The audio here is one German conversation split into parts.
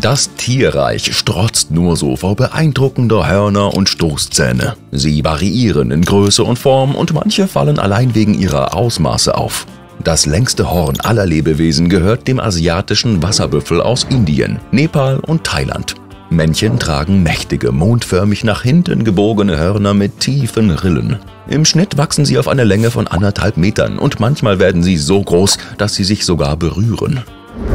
Das Tierreich strotzt nur so vor beeindruckender Hörner und Stoßzähne. Sie variieren in Größe und Form und manche fallen allein wegen ihrer Ausmaße auf. Das längste Horn aller Lebewesen gehört dem asiatischen Wasserbüffel aus Indien, Nepal und Thailand. Männchen tragen mächtige, mondförmig nach hinten gebogene Hörner mit tiefen Rillen. Im Schnitt wachsen sie auf eine Länge von anderthalb Metern und manchmal werden sie so groß, dass sie sich sogar berühren.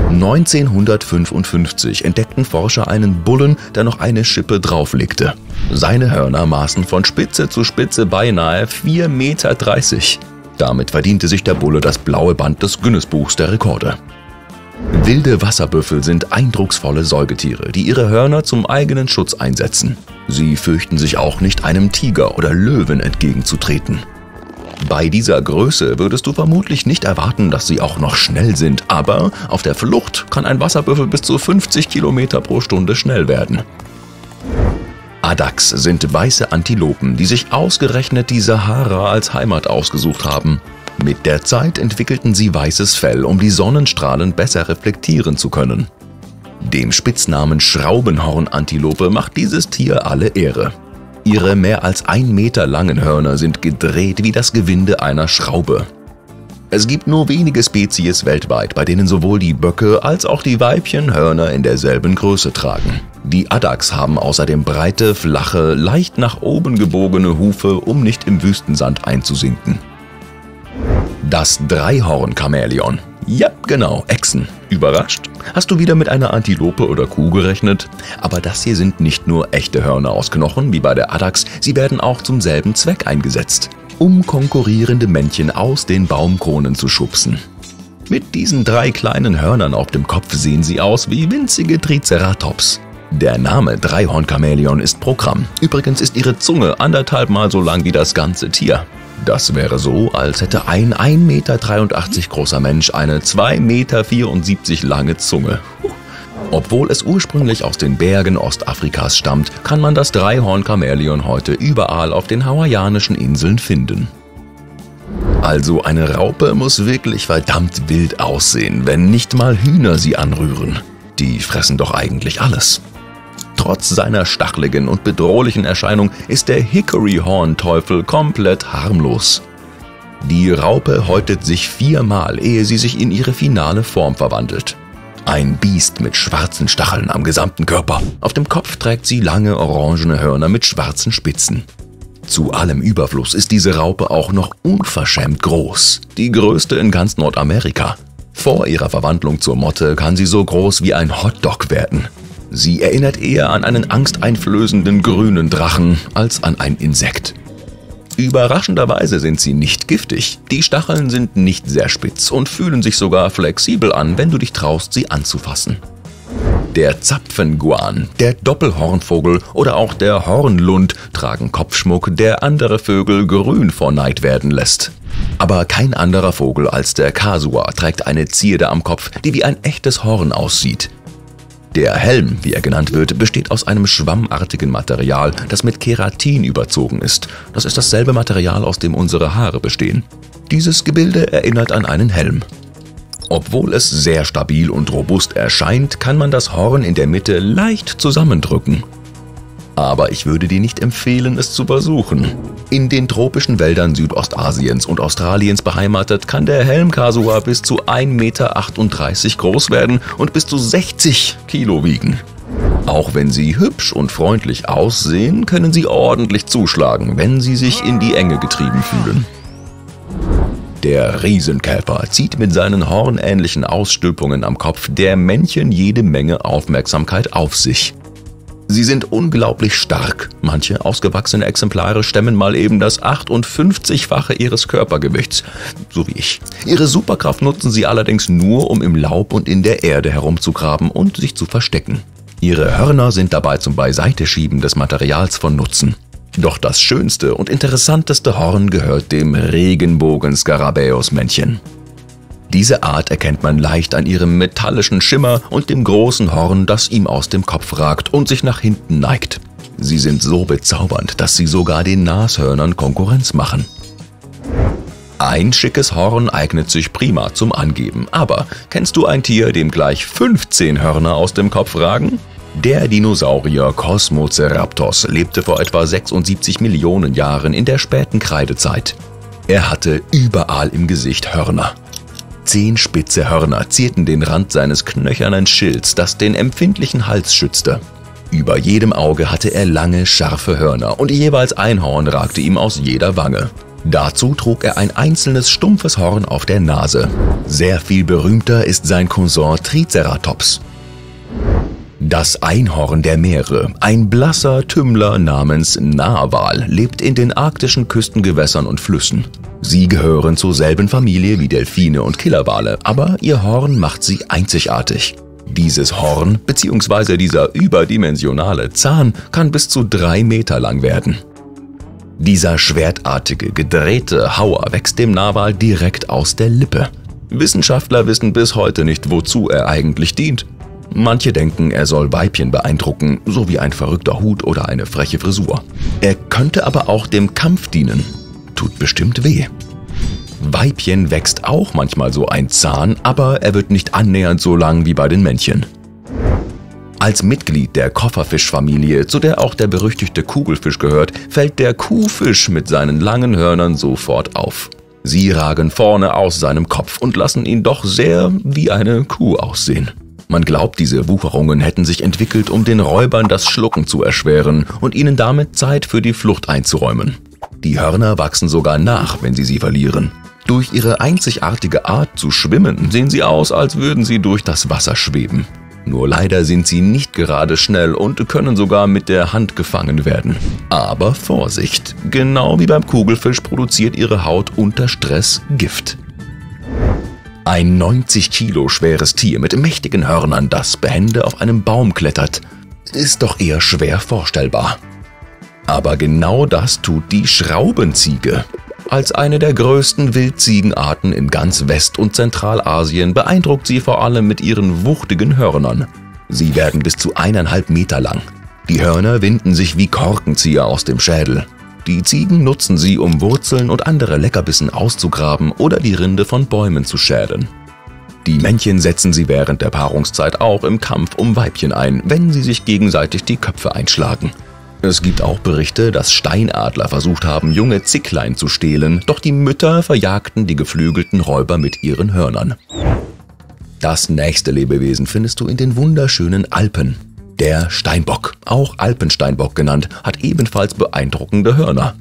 1955 entdeckten Forscher einen Bullen, der noch eine Schippe drauflegte. Seine Hörner maßen von Spitze zu Spitze beinahe 4,30 Meter. Damit verdiente sich der Bulle das blaue Band des Guinness-Buchs der Rekorde. Wilde Wasserbüffel sind eindrucksvolle Säugetiere, die ihre Hörner zum eigenen Schutz einsetzen. Sie fürchten sich auch nicht, einem Tiger oder Löwen entgegenzutreten. Bei dieser Größe würdest du vermutlich nicht erwarten, dass sie auch noch schnell sind, aber auf der Flucht kann ein Wasserbüffel bis zu 50 Kilometer pro Stunde schnell werden. Adaks sind weiße Antilopen, die sich ausgerechnet die Sahara als Heimat ausgesucht haben. Mit der Zeit entwickelten sie weißes Fell, um die Sonnenstrahlen besser reflektieren zu können. Dem Spitznamen Schraubenhornantilope macht dieses Tier alle Ehre. Ihre mehr als ein Meter langen Hörner sind gedreht wie das Gewinde einer Schraube. Es gibt nur wenige Spezies weltweit, bei denen sowohl die Böcke als auch die Weibchen Hörner in derselben Größe tragen. Die Addax haben außerdem breite, flache, leicht nach oben gebogene Hufe, um nicht im Wüstensand einzusinken. Das Dreihorn-Chamäleon. Ja, genau, Echsen. Überrascht? Hast du wieder mit einer Antilope oder Kuh gerechnet? Aber das hier sind nicht nur echte Hörner aus Knochen wie bei der Addax, sie werden auch zum selben Zweck eingesetzt, um konkurrierende Männchen aus den Baumkronen zu schubsen. Mit diesen drei kleinen Hörnern auf dem Kopf sehen sie aus wie winzige Triceratops. Der Name Dreihorn-Chamäleon ist Programm. Übrigens ist ihre Zunge anderthalb Mal so lang wie das ganze Tier. Das wäre so, als hätte ein 1,83 Meter großer Mensch eine 2,74 Meter lange Zunge. Obwohl es ursprünglich aus den Bergen Ostafrikas stammt, kann man das Dreihorn-Chamäleon heute überall auf den hawaiianischen Inseln finden. Also eine Raupe muss wirklich verdammt wild aussehen, wenn nicht mal Hühner sie anrühren. Die fressen doch eigentlich alles. Trotz seiner stacheligen und bedrohlichen Erscheinung ist der Hickory-Hornteufel komplett harmlos. Die Raupe häutet sich viermal, ehe sie sich in ihre finale Form verwandelt. Ein Biest mit schwarzen Stacheln am gesamten Körper. Auf dem Kopf trägt sie lange orangene Hörner mit schwarzen Spitzen. Zu allem Überfluss ist diese Raupe auch noch unverschämt groß. Die größte in ganz Nordamerika. Vor ihrer Verwandlung zur Motte kann sie so groß wie ein Hotdog werden. Sie erinnert eher an einen angsteinflößenden grünen Drachen als an ein Insekt. Überraschenderweise sind sie nicht giftig. Die Stacheln sind nicht sehr spitz und fühlen sich sogar flexibel an, wenn du dich traust, sie anzufassen. Der Zapfenguan, der Doppelhornvogel oder auch der Hornlund tragen Kopfschmuck, der andere Vögel grün vor Neid werden lässt. Aber kein anderer Vogel als der Kasua trägt eine Zierde am Kopf, die wie ein echtes Horn aussieht. Der Helm, wie er genannt wird, besteht aus einem schwammartigen Material, das mit Keratin überzogen ist. Das ist dasselbe Material, aus dem unsere Haare bestehen. Dieses Gebilde erinnert an einen Helm. Obwohl es sehr stabil und robust erscheint, kann man das Horn in der Mitte leicht zusammendrücken aber ich würde dir nicht empfehlen, es zu versuchen. In den tropischen Wäldern Südostasiens und Australiens beheimatet, kann der Helmkasua bis zu 1,38 Meter groß werden und bis zu 60 Kilo wiegen. Auch wenn sie hübsch und freundlich aussehen, können sie ordentlich zuschlagen, wenn sie sich in die Enge getrieben fühlen. Der Riesenkäfer zieht mit seinen hornähnlichen Ausstülpungen am Kopf der Männchen jede Menge Aufmerksamkeit auf sich. Sie sind unglaublich stark. Manche ausgewachsene Exemplare stemmen mal eben das 58-fache ihres Körpergewichts, so wie ich. Ihre Superkraft nutzen sie allerdings nur, um im Laub und in der Erde herumzugraben und sich zu verstecken. Ihre Hörner sind dabei zum Beiseiteschieben des Materials von Nutzen. Doch das schönste und interessanteste Horn gehört dem Regenbogen-Skarabäus-Männchen. Diese Art erkennt man leicht an ihrem metallischen Schimmer und dem großen Horn, das ihm aus dem Kopf ragt und sich nach hinten neigt. Sie sind so bezaubernd, dass sie sogar den Nashörnern Konkurrenz machen. Ein schickes Horn eignet sich prima zum Angeben, aber kennst du ein Tier, dem gleich 15 Hörner aus dem Kopf ragen? Der Dinosaurier Cosmoceraptos lebte vor etwa 76 Millionen Jahren in der späten Kreidezeit. Er hatte überall im Gesicht Hörner. Zehn spitze Hörner zierten den Rand seines knöchernen Schilds, das den empfindlichen Hals schützte. Über jedem Auge hatte er lange, scharfe Hörner und jeweils ein Horn ragte ihm aus jeder Wange. Dazu trug er ein einzelnes stumpfes Horn auf der Nase. Sehr viel berühmter ist sein Cousin Triceratops. Das Einhorn der Meere, ein blasser Tümmler namens Narwal, lebt in den arktischen Küstengewässern und Flüssen. Sie gehören zur selben Familie wie Delfine und Killerwale, aber ihr Horn macht sie einzigartig. Dieses Horn bzw. dieser überdimensionale Zahn kann bis zu drei Meter lang werden. Dieser schwertartige, gedrehte Hauer wächst dem Narwal direkt aus der Lippe. Wissenschaftler wissen bis heute nicht, wozu er eigentlich dient. Manche denken, er soll Weibchen beeindrucken, so wie ein verrückter Hut oder eine freche Frisur. Er könnte aber auch dem Kampf dienen. Tut bestimmt weh. Weibchen wächst auch manchmal so ein Zahn, aber er wird nicht annähernd so lang wie bei den Männchen. Als Mitglied der Kofferfischfamilie, zu der auch der berüchtigte Kugelfisch gehört, fällt der Kuhfisch mit seinen langen Hörnern sofort auf. Sie ragen vorne aus seinem Kopf und lassen ihn doch sehr wie eine Kuh aussehen. Man glaubt, diese Wucherungen hätten sich entwickelt, um den Räubern das Schlucken zu erschweren und ihnen damit Zeit für die Flucht einzuräumen. Die Hörner wachsen sogar nach, wenn sie sie verlieren. Durch ihre einzigartige Art zu schwimmen sehen sie aus, als würden sie durch das Wasser schweben. Nur leider sind sie nicht gerade schnell und können sogar mit der Hand gefangen werden. Aber Vorsicht, genau wie beim Kugelfisch produziert ihre Haut unter Stress Gift. Ein 90 Kilo schweres Tier mit mächtigen Hörnern, das behende auf einem Baum klettert, ist doch eher schwer vorstellbar. Aber genau das tut die Schraubenziege. Als eine der größten Wildziegenarten in ganz West- und Zentralasien beeindruckt sie vor allem mit ihren wuchtigen Hörnern. Sie werden bis zu eineinhalb Meter lang. Die Hörner winden sich wie Korkenzieher aus dem Schädel. Die Ziegen nutzen sie, um Wurzeln und andere Leckerbissen auszugraben oder die Rinde von Bäumen zu schälen. Die Männchen setzen sie während der Paarungszeit auch im Kampf um Weibchen ein, wenn sie sich gegenseitig die Köpfe einschlagen. Es gibt auch Berichte, dass Steinadler versucht haben, junge Zicklein zu stehlen, doch die Mütter verjagten die geflügelten Räuber mit ihren Hörnern. Das nächste Lebewesen findest du in den wunderschönen Alpen. Der Steinbock, auch Alpensteinbock genannt, hat ebenfalls beeindruckende Hörner.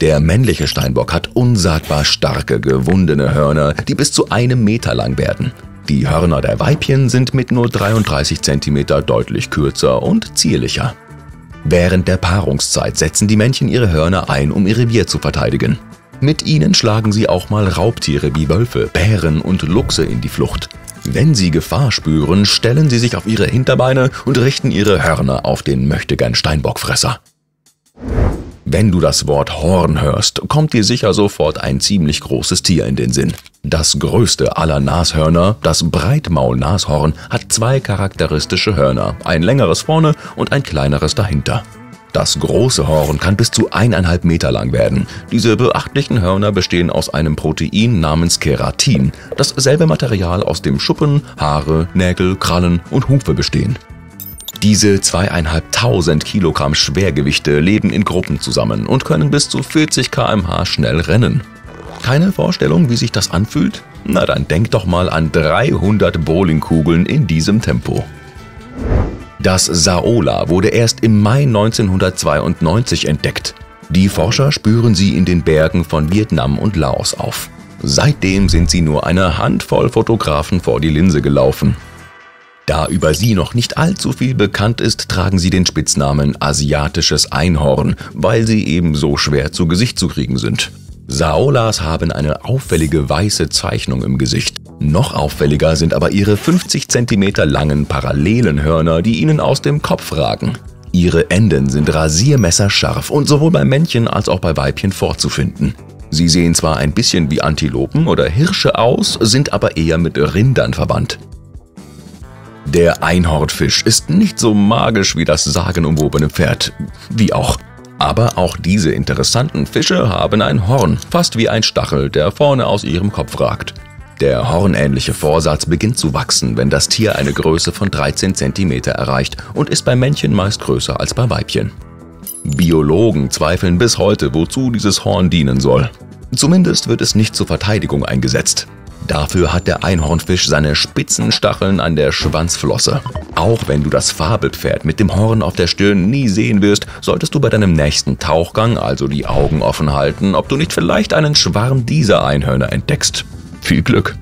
Der männliche Steinbock hat unsagbar starke, gewundene Hörner, die bis zu einem Meter lang werden. Die Hörner der Weibchen sind mit nur 33 cm deutlich kürzer und zierlicher. Während der Paarungszeit setzen die Männchen ihre Hörner ein, um ihr Revier zu verteidigen. Mit ihnen schlagen sie auch mal Raubtiere wie Wölfe, Bären und Luchse in die Flucht. Wenn sie Gefahr spüren, stellen sie sich auf ihre Hinterbeine und richten ihre Hörner auf den möchtegern Steinbockfresser. Wenn du das Wort Horn hörst, kommt dir sicher sofort ein ziemlich großes Tier in den Sinn. Das größte aller Nashörner, das Breitmaul-Nashorn, hat zwei charakteristische Hörner, ein längeres vorne und ein kleineres dahinter. Das große Horn kann bis zu eineinhalb Meter lang werden. Diese beachtlichen Hörner bestehen aus einem Protein namens Keratin, dasselbe Material aus dem Schuppen, Haare, Nägel, Krallen und Hufe bestehen. Diese zweieinhalbtausend Kilogramm Schwergewichte leben in Gruppen zusammen und können bis zu 40 km/h schnell rennen. Keine Vorstellung, wie sich das anfühlt? Na dann denk doch mal an 300 Bowlingkugeln in diesem Tempo. Das Saola wurde erst im Mai 1992 entdeckt. Die Forscher spüren sie in den Bergen von Vietnam und Laos auf. Seitdem sind sie nur eine Handvoll Fotografen vor die Linse gelaufen. Da über sie noch nicht allzu viel bekannt ist, tragen sie den Spitznamen asiatisches Einhorn, weil sie eben so schwer zu Gesicht zu kriegen sind. Saolas haben eine auffällige weiße Zeichnung im Gesicht. Noch auffälliger sind aber ihre 50 cm langen parallelen Hörner, die ihnen aus dem Kopf ragen. Ihre Enden sind rasiermesserscharf und sowohl bei Männchen als auch bei Weibchen vorzufinden. Sie sehen zwar ein bisschen wie Antilopen oder Hirsche aus, sind aber eher mit Rindern verwandt. Der Einhornfisch ist nicht so magisch wie das sagenumwobene Pferd. Wie auch. Aber auch diese interessanten Fische haben ein Horn, fast wie ein Stachel, der vorne aus ihrem Kopf ragt. Der hornähnliche Vorsatz beginnt zu wachsen, wenn das Tier eine Größe von 13 cm erreicht und ist bei Männchen meist größer als bei Weibchen. Biologen zweifeln bis heute, wozu dieses Horn dienen soll. Zumindest wird es nicht zur Verteidigung eingesetzt. Dafür hat der Einhornfisch seine spitzen Stacheln an der Schwanzflosse. Auch wenn du das Fabelpferd mit dem Horn auf der Stirn nie sehen wirst, solltest du bei deinem nächsten Tauchgang also die Augen offen halten, ob du nicht vielleicht einen Schwarm dieser Einhörner entdeckst. Viel Glück!